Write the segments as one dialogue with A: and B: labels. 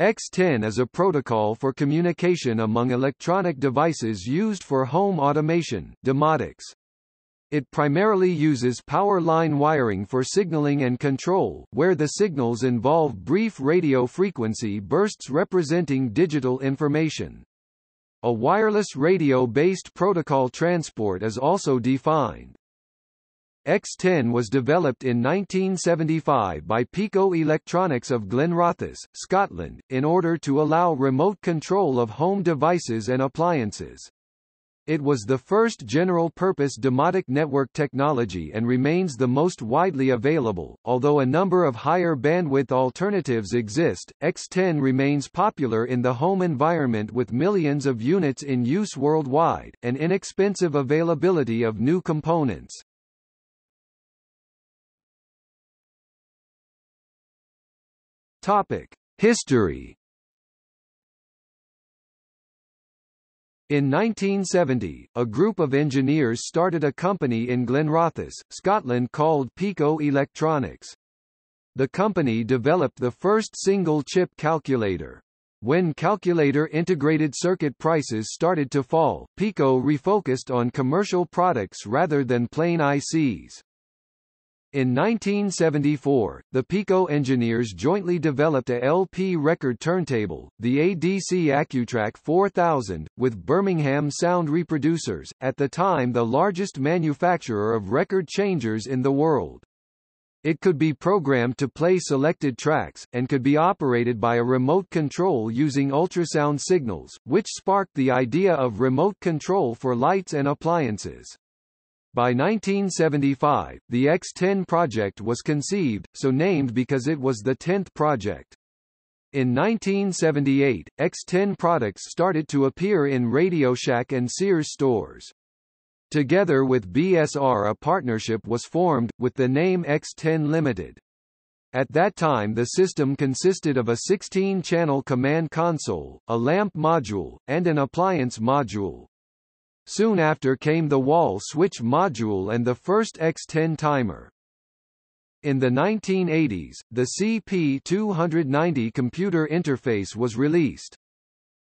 A: X10 is a protocol for communication among electronic devices used for home automation domotics. It primarily uses power line wiring for signaling and control, where the signals involve brief radio frequency bursts representing digital information. A wireless radio-based protocol transport is also defined. X10 was developed in 1975 by Pico Electronics of Glenrothes, Scotland, in order to allow remote control of home devices and appliances. It was the first general-purpose domotic network technology and remains the most widely available. Although a number of higher bandwidth alternatives exist, X10 remains popular in the home environment with millions of units in use worldwide, and inexpensive availability of new components. Topic: History. In 1970, a group of engineers started a company in Glenrothes, Scotland called Pico Electronics. The company developed the first single-chip calculator. When calculator integrated circuit prices started to fall, Pico refocused on commercial products rather than plain ICs. In 1974, the Pico engineers jointly developed a LP record turntable, the ADC Accutrac 4000, with Birmingham Sound Reproducers, at the time the largest manufacturer of record changers in the world. It could be programmed to play selected tracks, and could be operated by a remote control using ultrasound signals, which sparked the idea of remote control for lights and appliances. By 1975, the X10 project was conceived, so named because it was the 10th project. In 1978, X10 products started to appear in RadioShack and Sears stores. Together with BSR a partnership was formed, with the name X10 Limited. At that time the system consisted of a 16-channel command console, a lamp module, and an appliance module. Soon after came the wall switch module and the first X10 timer. In the 1980s, the CP290 computer interface was released.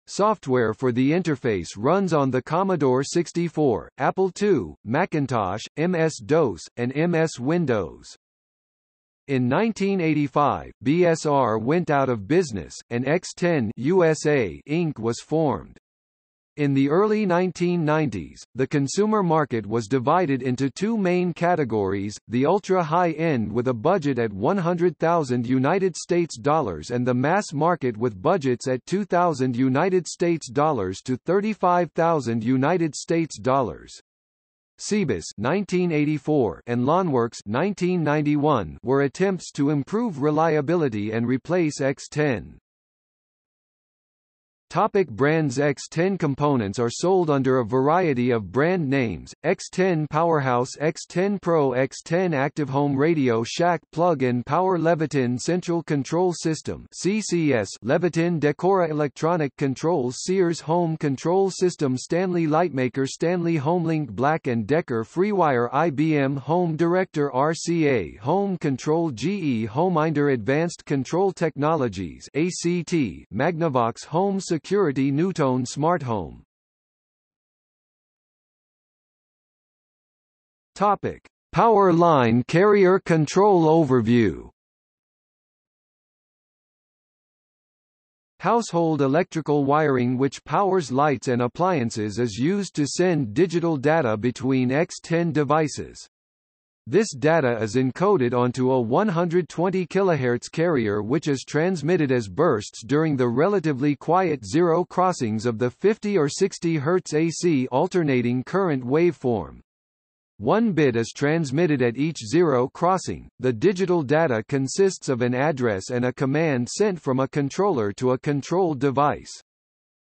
A: Software for the interface runs on the Commodore 64, Apple II, Macintosh, MS-DOS, and MS Windows. In 1985, BSR went out of business, and X10 USA Inc. was formed. In the early 1990s, the consumer market was divided into two main categories, the ultra-high end with a budget at 100,000 United States dollars and the mass market with budgets at 2,000 United States dollars to 35,000 United States dollars. Cebus 1984 and LonWorks 1991 were attempts to improve reliability and replace X10. Topic brands X10 components are sold under a variety of brand names, X10 Powerhouse X10 Pro X10 Active Home Radio Shack Plug-in Power Leviton Central Control System CCS Leviton Decora Electronic Controls Sears Home Control System Stanley Lightmaker Stanley HomeLink Black & Decker FreeWire IBM Home Director RCA Home Control GE Homeminder Advanced Control Technologies ACT Magnavox Home Security NuTone Smart Home Topic: Power line carrier control overview. Household electrical wiring which powers lights and appliances is used to send digital data between X10 devices. This data is encoded onto a 120 kHz carrier which is transmitted as bursts during the relatively quiet zero crossings of the 50 or 60 Hz AC alternating current waveform. One bit is transmitted at each zero crossing. The digital data consists of an address and a command sent from a controller to a controlled device.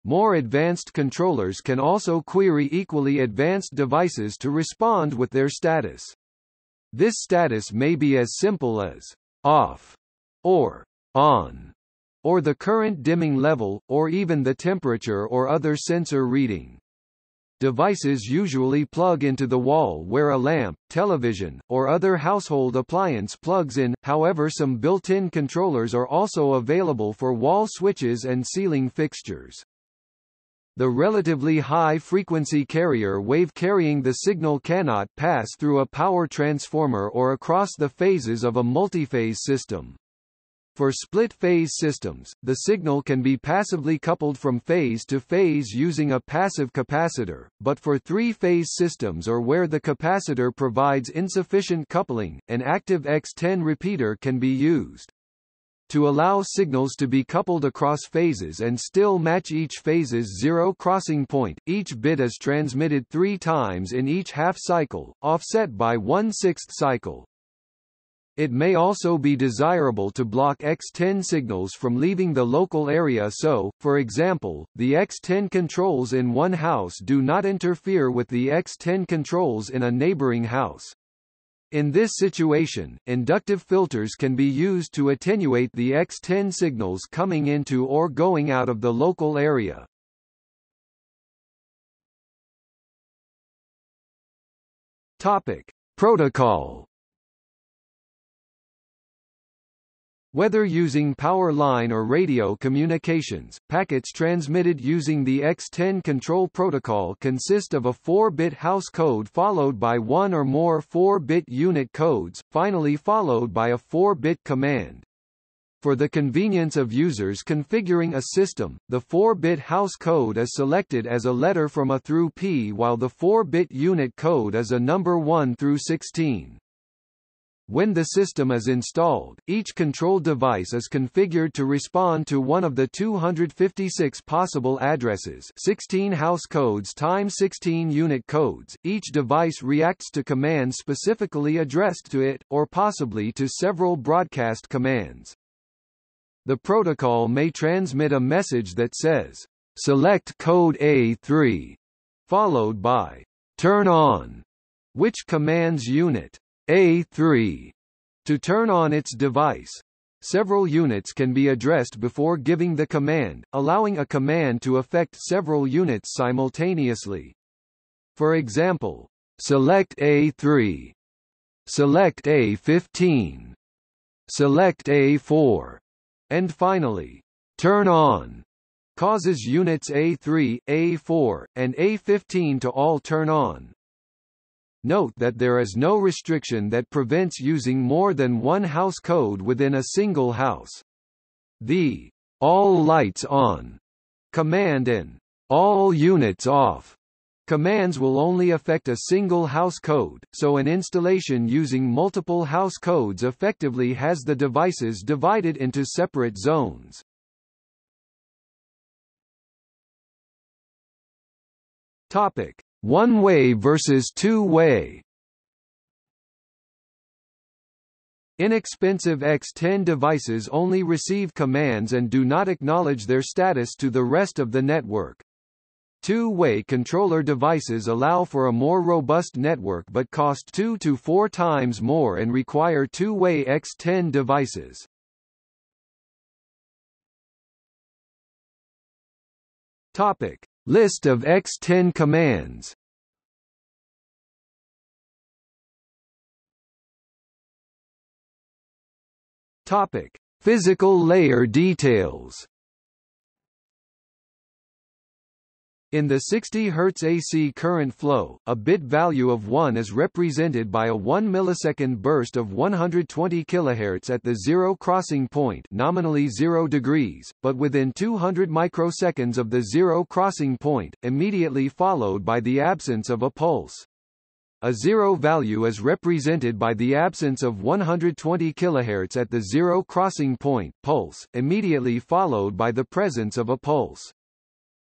A: More advanced controllers can also query equally advanced devices to respond with their status. This status may be as simple as off or on, or the current dimming level, or even the temperature or other sensor reading. devices usually plug into the wall where a lamp, television, or other household appliance plugs in, however some built-in controllers are also available for wall switches and ceiling fixtures. The relatively high-frequency carrier wave carrying the signal cannot pass through a power transformer or across the phases of a multiphase system. For split-phase systems, the signal can be passively coupled from phase to phase using a passive capacitor, but for three-phase systems or where the capacitor provides insufficient coupling, an active X10 repeater can be used. To allow signals to be coupled across phases and still match each phase's zero crossing point, each bit is transmitted three times in each half cycle, offset by one-sixth cycle. It may also be desirable to block X10 signals from leaving the local area so, for example, the X10 controls in one house do not interfere with the X10 controls in a neighboring house. In this situation, inductive filters can be used to attenuate the X10 signals coming into or going out of the local area. Topic: Protocol Whether using power line or radio communications, packets transmitted using the X10 control protocol consist of a 4-bit house code followed by one or more 4-bit unit codes, finally followed by a 4-bit command. For the convenience of users configuring a system, the 4-bit house code is selected as a letter from A through P while the 4-bit unit code is a number 1 through 16. When the system is installed, each control device is configured to respond to one of the 256 possible addresses 16 house codes times 16 unit codes. Each device reacts to commands specifically addressed to it, or possibly to several broadcast commands. The protocol may transmit a message that says, select code A3, followed by turn on, which commands unit a3 to turn on its device. Several units can be addressed before giving the command, allowing a command to affect several units simultaneously. For example, select A3, select A15, select A4, and finally, turn on causes units A3, A4, and A15 to all turn on. Note that there is no restriction that prevents using more than one house code within a single house. The all lights on command and all units off commands will only affect a single house code, so an installation using multiple house codes effectively has the devices divided into separate zones. Topic: one-way versus two-way Inexpensive X10 devices only receive commands and do not acknowledge their status to the rest of the network. Two-way controller devices allow for a more robust network but cost two to four times more and require two-way X10 devices. Topic. List of X10 commands Topic: Physical layer details. In the 60 Hz AC current flow, a bit value of 1 is represented by a 1 millisecond burst of 120 kHz at the zero crossing point nominally 0 degrees, but within 200 microseconds of the zero crossing point, immediately followed by the absence of a pulse. A zero value is represented by the absence of 120 kHz at the zero crossing point pulse, immediately followed by the presence of a pulse.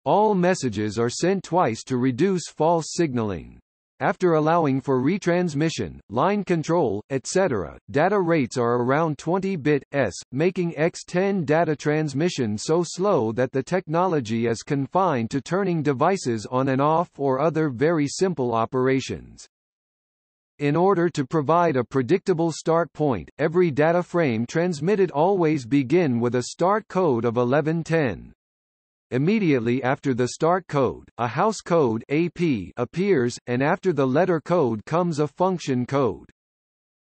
A: All messages are sent twice to reduce false signaling. After allowing for retransmission, line control, etc., data rates are around 20 bit s, making X10 data transmission so slow that the technology is confined to turning devices on and off or other very simple operations. In order to provide a predictable start point, every data frame transmitted always begin with a start code of 1110. Immediately after the start code, a house code AP appears, and after the letter code comes a function code.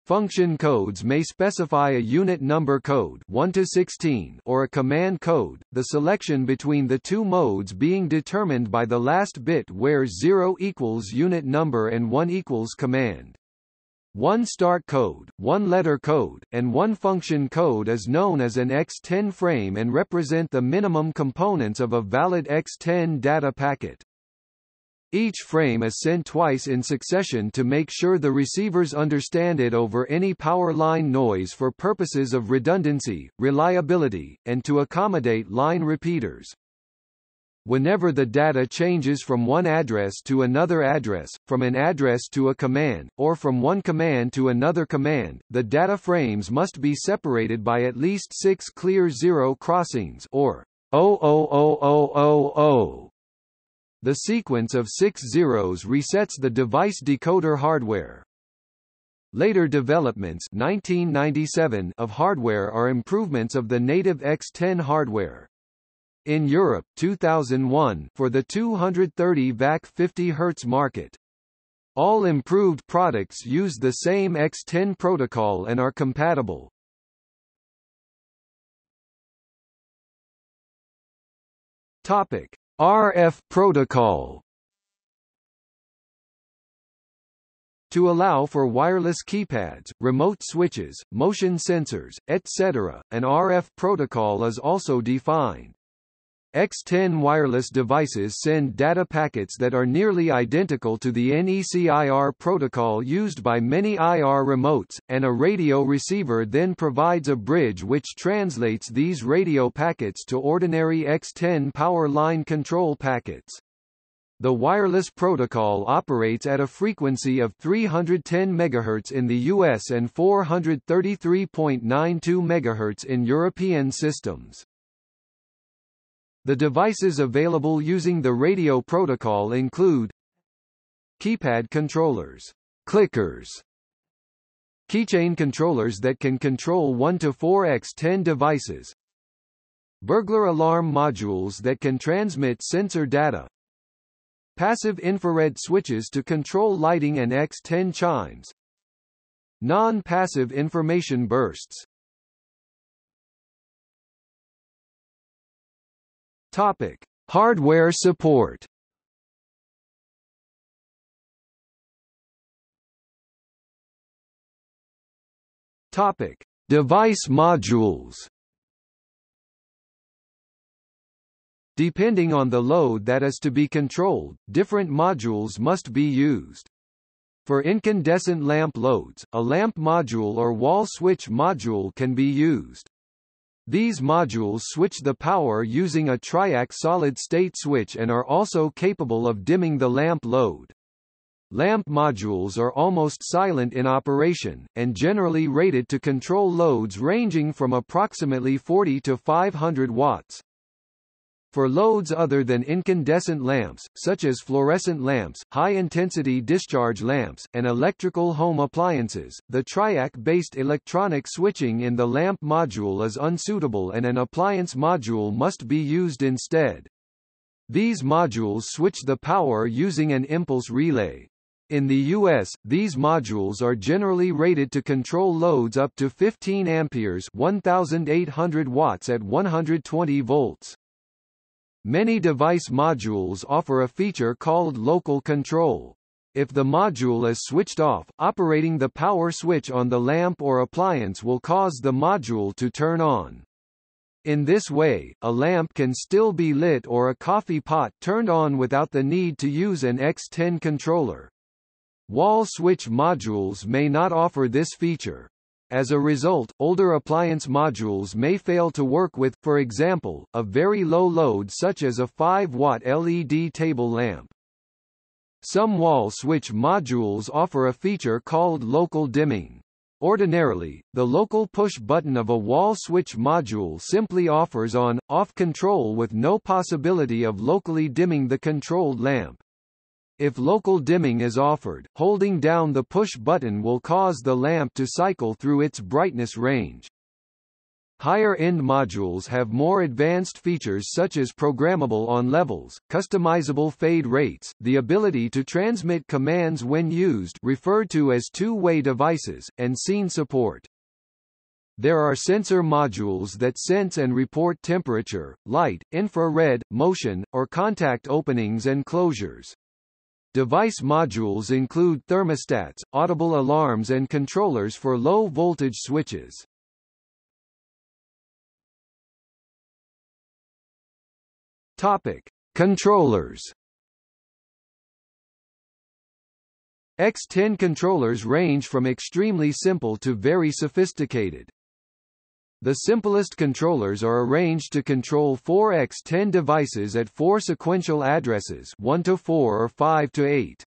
A: Function codes may specify a unit number code 1 to 16 or a command code, the selection between the two modes being determined by the last bit where 0 equals unit number and 1 equals command. One start code, one letter code, and one function code is known as an X10 frame and represent the minimum components of a valid X10 data packet. Each frame is sent twice in succession to make sure the receivers understand it over any power line noise for purposes of redundancy, reliability, and to accommodate line repeaters. Whenever the data changes from one address to another address, from an address to a command, or from one command to another command, the data frames must be separated by at least six clear zero crossings or 00000 the sequence of six zeros resets the device decoder hardware. Later developments 1997 of hardware are improvements of the native X10 hardware. In Europe 2001 for the 230 VAC 50 Hz market. All improved products use the same X10 protocol and are compatible. Topic: RF protocol To allow for wireless keypads, remote switches, motion sensors, etc., an RF protocol is also defined. X10 wireless devices send data packets that are nearly identical to the NEC-IR protocol used by many IR remotes, and a radio receiver then provides a bridge which translates these radio packets to ordinary X10 power line control packets. The wireless protocol operates at a frequency of 310 MHz in the US and 433.92 MHz in European systems. The devices available using the radio protocol include keypad controllers, clickers, keychain controllers that can control 1 to 4x10 devices, burglar alarm modules that can transmit sensor data, passive infrared switches to control lighting and X10 chimes, non-passive information bursts, Topic: Hardware support. Topic: Device modules. Depending on the load that is to be controlled, different modules must be used. For incandescent lamp loads, a lamp module or wall switch module can be used. These modules switch the power using a triac solid-state switch and are also capable of dimming the lamp load. Lamp modules are almost silent in operation, and generally rated to control loads ranging from approximately 40 to 500 watts. For loads other than incandescent lamps, such as fluorescent lamps, high-intensity discharge lamps, and electrical home appliances, the triac-based electronic switching in the lamp module is unsuitable and an appliance module must be used instead. These modules switch the power using an impulse relay. In the US, these modules are generally rated to control loads up to 15 amperes 1800 watts at 120 volts. Many device modules offer a feature called local control. If the module is switched off, operating the power switch on the lamp or appliance will cause the module to turn on. In this way, a lamp can still be lit or a coffee pot turned on without the need to use an X10 controller. Wall switch modules may not offer this feature. As a result, older appliance modules may fail to work with, for example, a very low load such as a 5-watt LED table lamp. Some wall switch modules offer a feature called local dimming. Ordinarily, the local push button of a wall switch module simply offers on-off control with no possibility of locally dimming the controlled lamp. If local dimming is offered, holding down the push button will cause the lamp to cycle through its brightness range. Higher-end modules have more advanced features such as programmable on levels, customizable fade rates, the ability to transmit commands when used referred to as two-way devices, and scene support. There are sensor modules that sense and report temperature, light, infrared, motion, or contact openings and closures. Device modules include thermostats, audible alarms and controllers for low-voltage switches. Topic: Controllers. X10 controllers range from extremely simple to very sophisticated. The simplest controllers are arranged to control 4x10 devices at four sequential addresses 1 to 4 or 5 to 8.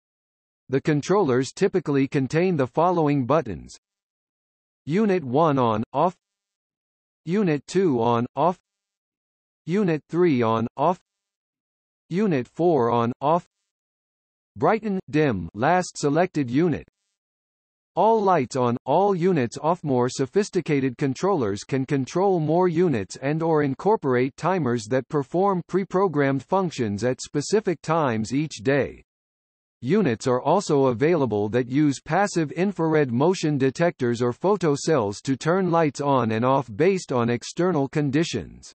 A: The controllers typically contain the following buttons. Unit 1 on, off. Unit 2 on, off. Unit 3 on, off. Unit 4 on, off. Brighten, dim last selected unit all lights on, all units off. More sophisticated controllers can control more units and or incorporate timers that perform pre-programmed functions at specific times each day. Units are also available that use passive infrared motion detectors or photocells to turn lights on and off based on external conditions.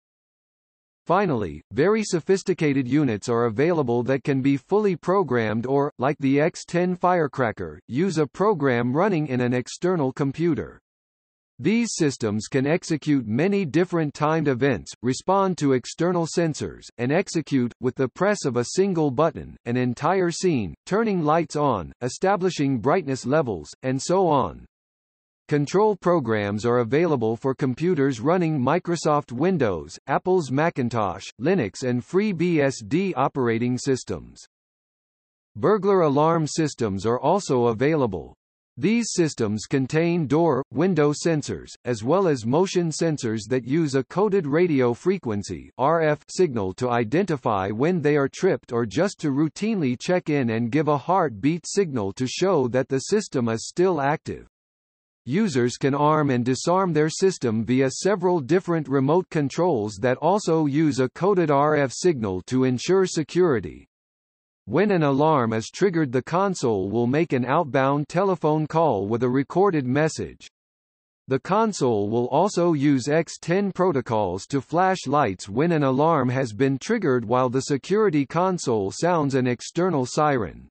A: Finally, very sophisticated units are available that can be fully programmed or, like the X10 Firecracker, use a program running in an external computer. These systems can execute many different timed events, respond to external sensors, and execute, with the press of a single button, an entire scene, turning lights on, establishing brightness levels, and so on. Control programs are available for computers running Microsoft Windows, Apple's Macintosh, Linux and FreeBSD operating systems. Burglar alarm systems are also available. These systems contain door, window sensors, as well as motion sensors that use a coded radio frequency RF signal to identify when they are tripped or just to routinely check in and give a heartbeat signal to show that the system is still active. Users can arm and disarm their system via several different remote controls that also use a coded RF signal to ensure security. When an alarm is triggered the console will make an outbound telephone call with a recorded message. The console will also use X10 protocols to flash lights when an alarm has been triggered while the security console sounds an external siren.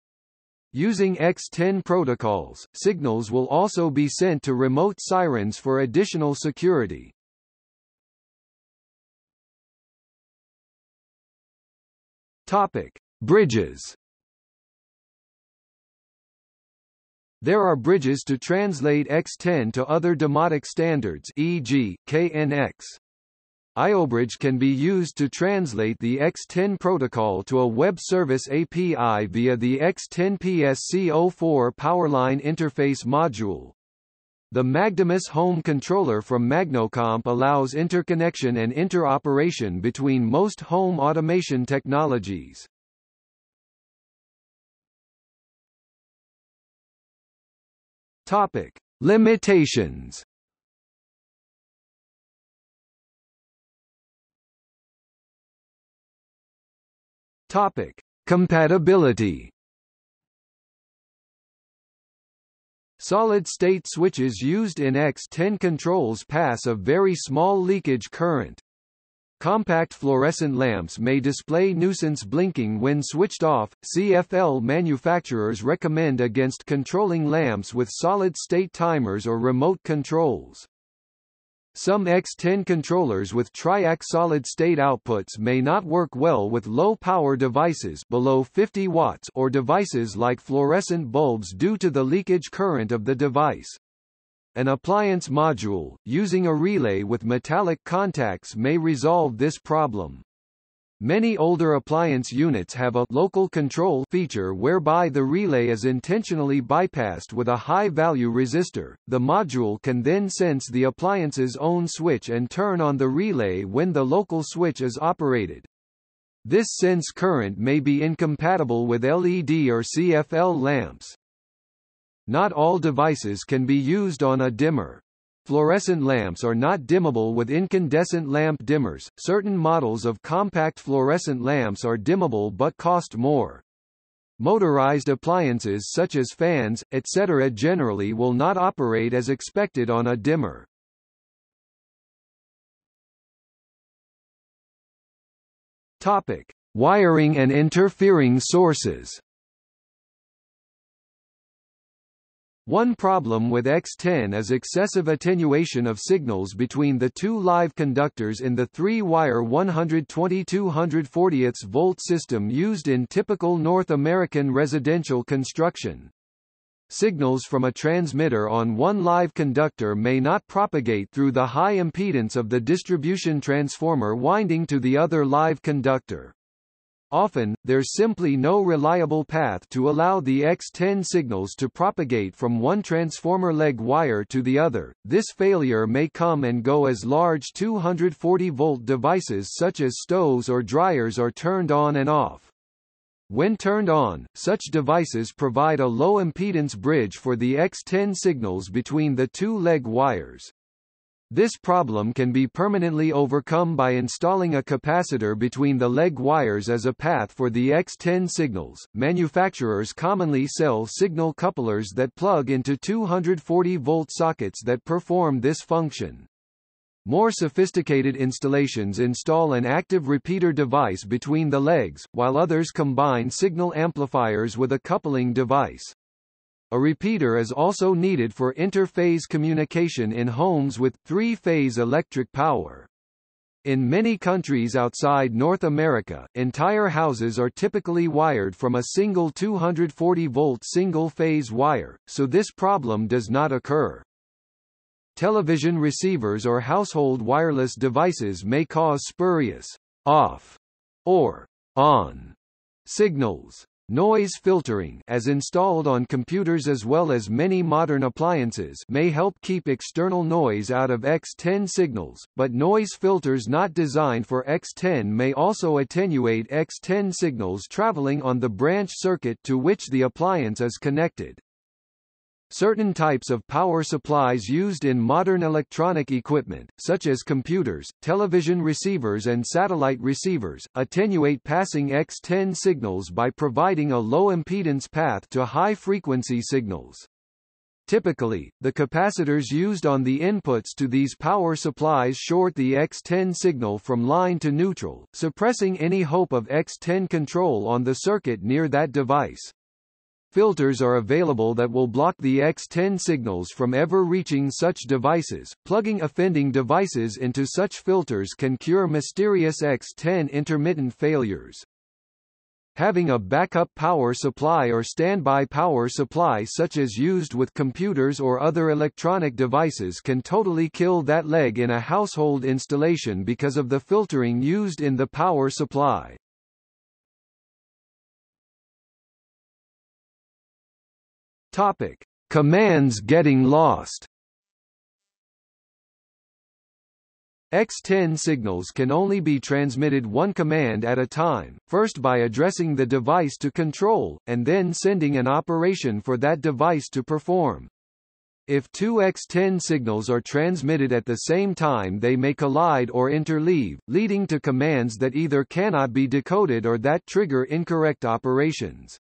A: Using X10 protocols, signals will also be sent to remote sirens for additional security. Topic: Bridges. There are bridges to translate X10 to other domotic standards e.g., KNX. IOBridge can be used to translate the X10 protocol to a web service API via the X10 PSC04 Powerline Interface module. The Magdamus Home Controller from Magnocomp allows interconnection and interoperation between most home automation technologies. Topic: Limitations Topic: Compatibility. Solid-state switches used in X10 controls pass a very small leakage current. Compact fluorescent lamps may display nuisance blinking when switched off. CFL manufacturers recommend against controlling lamps with solid-state timers or remote controls. Some X10 controllers with triac solid-state outputs may not work well with low-power devices below 50 watts or devices like fluorescent bulbs due to the leakage current of the device. An appliance module, using a relay with metallic contacts may resolve this problem. Many older appliance units have a local control feature whereby the relay is intentionally bypassed with a high-value resistor. The module can then sense the appliance's own switch and turn on the relay when the local switch is operated. This sense current may be incompatible with LED or CFL lamps. Not all devices can be used on a dimmer. Fluorescent lamps are not dimmable with incandescent lamp dimmers. Certain models of compact fluorescent lamps are dimmable but cost more. Motorized appliances such as fans, etc. generally will not operate as expected on a dimmer. Topic: Wiring and interfering sources. One problem with X10 is excessive attenuation of signals between the two live conductors in the three-wire 120-240 volt system used in typical North American residential construction. Signals from a transmitter on one live conductor may not propagate through the high impedance of the distribution transformer winding to the other live conductor. Often, there's simply no reliable path to allow the X10 signals to propagate from one transformer leg wire to the other. This failure may come and go as large 240-volt devices such as stoves or dryers are turned on and off. When turned on, such devices provide a low impedance bridge for the X10 signals between the two leg wires. This problem can be permanently overcome by installing a capacitor between the leg wires as a path for the X10 signals. Manufacturers commonly sell signal couplers that plug into 240 volt sockets that perform this function. More sophisticated installations install an active repeater device between the legs, while others combine signal amplifiers with a coupling device. A repeater is also needed for interphase communication in homes with three-phase electric power. In many countries outside North America, entire houses are typically wired from a single 240-volt single-phase wire, so this problem does not occur. Television receivers or household wireless devices may cause spurious off or on signals. Noise filtering as installed on computers as well as many modern appliances may help keep external noise out of X10 signals, but noise filters not designed for X10 may also attenuate X10 signals traveling on the branch circuit to which the appliance is connected. Certain types of power supplies used in modern electronic equipment, such as computers, television receivers and satellite receivers, attenuate passing X10 signals by providing a low impedance path to high-frequency signals. Typically, the capacitors used on the inputs to these power supplies short the X10 signal from line to neutral, suppressing any hope of X10 control on the circuit near that device. Filters are available that will block the X10 signals from ever reaching such devices. Plugging offending devices into such filters can cure mysterious X10 intermittent failures. Having a backup power supply or standby power supply such as used with computers or other electronic devices can totally kill that leg in a household installation because of the filtering used in the power supply. Topic: Commands getting lost. X10 signals can only be transmitted one command at a time, first by addressing the device to control, and then sending an operation for that device to perform. If two X10 signals are transmitted at the same time they may collide or interleave, leading to commands that either cannot be decoded or that trigger incorrect operations.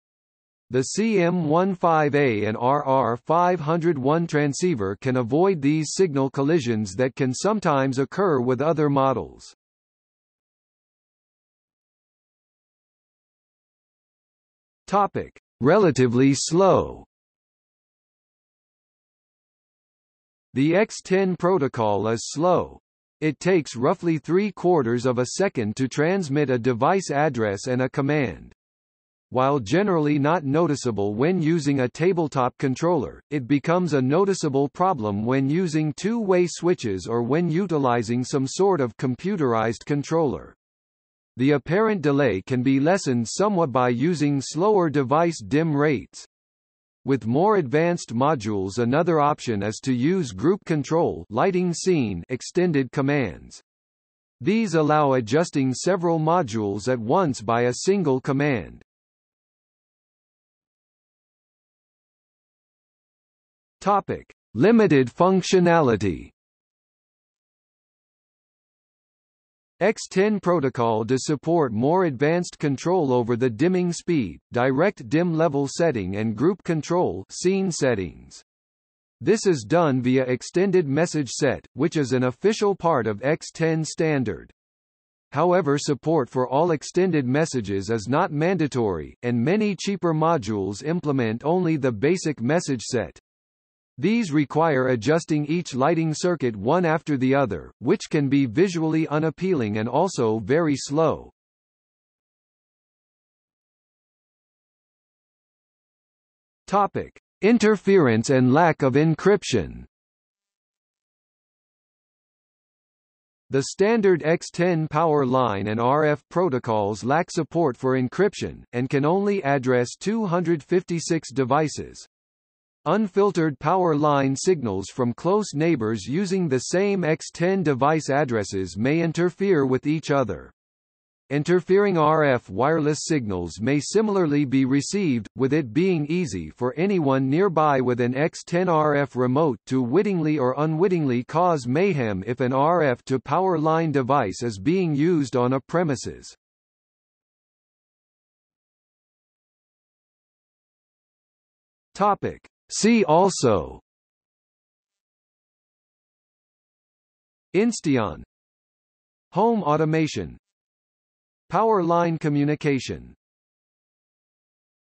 A: The CM15A and RR501 transceiver can avoid these signal collisions that can sometimes occur with other models. Topic: Relatively slow. The X10 protocol is slow. It takes roughly three quarters of a second to transmit a device address and a command. While generally not noticeable when using a tabletop controller, it becomes a noticeable problem when using two-way switches or when utilizing some sort of computerized controller. The apparent delay can be lessened somewhat by using slower device dim rates. With more advanced modules another option is to use group control lighting scene extended commands. These allow adjusting several modules at once by a single command. Topic: Limited functionality X10 protocol does support more advanced control over the dimming speed, direct dim level setting and group control scene settings. This is done via Extended Message Set, which is an official part of X10 standard. However support for all extended messages is not mandatory, and many cheaper modules implement only the basic message set. These require adjusting each lighting circuit one after the other, which can be visually unappealing and also very slow. Topic: Interference and lack of encryption. The standard X10 power line and RF protocols lack support for encryption, and can only address 256 devices. Unfiltered power line signals from close neighbors using the same X10 device addresses may interfere with each other. Interfering RF wireless signals may similarly be received, with it being easy for anyone nearby with an X10 RF remote to wittingly or unwittingly cause mayhem if an RF to power line device is being used on a premises. Topic. See also. Insteon. Home automation. Power line communication